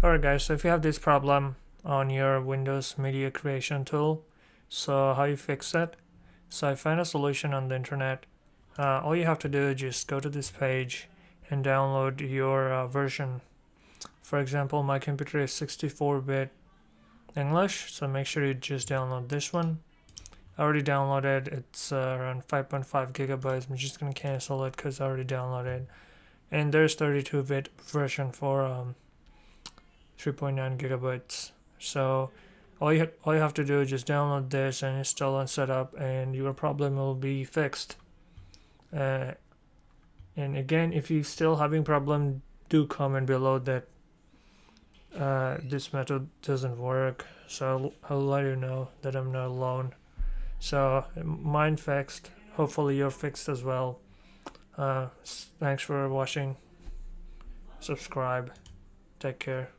Alright guys, so if you have this problem on your Windows Media Creation tool, so how you fix it? So I find a solution on the internet. Uh, all you have to do is just go to this page and download your uh, version. For example, my computer is 64-bit English, so make sure you just download this one. I already downloaded, it's uh, around 5.5 gigabytes, I'm just gonna cancel it because I already downloaded. And there's 32-bit version for um, 3.9 gigabytes. So all you all you have to do is just download this and install and set up and your problem will be fixed. Uh, and again if you still having problem do comment below that uh, this method doesn't work. So I'll, I'll let you know that I'm not alone. So mine fixed. Hopefully you're fixed as well. Uh, thanks for watching. Subscribe. Take care